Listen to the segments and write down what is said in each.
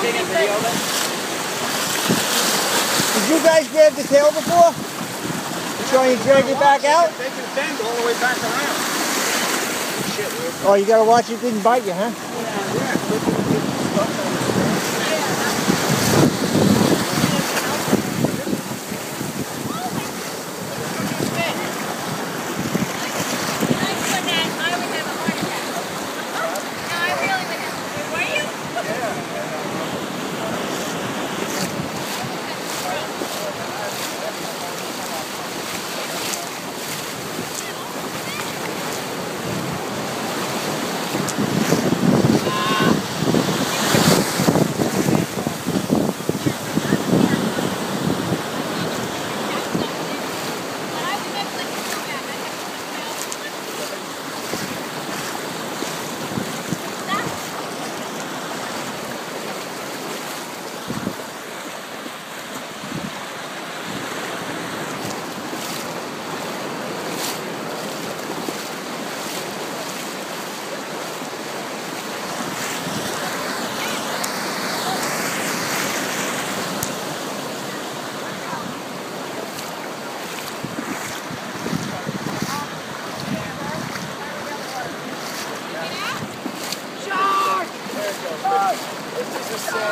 Did you guys grab the tail before? Trying to drag it back out? They can bend all the way back around. Oh, you gotta watch it didn't bite you, huh? Yeah. yeah.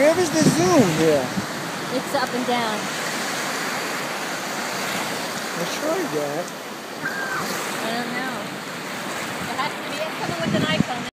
Where is the zoom here? It's up and down. I tried that. I don't know. It has to be. It's coming with an iPhone.